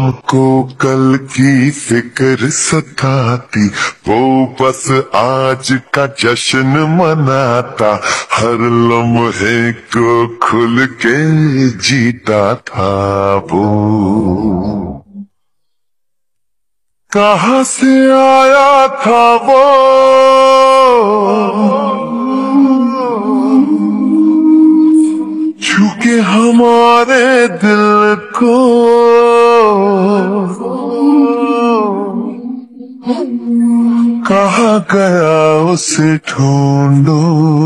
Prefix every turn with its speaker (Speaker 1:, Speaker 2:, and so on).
Speaker 1: हमको कल की फ़िक्र सताती, वो बस आज का जश्न मनाता, हर लम्हे को खुल के जीता था वो। कहा से आया था वो? छुके हमारे दिल को कहा गया उसे ढूंढो।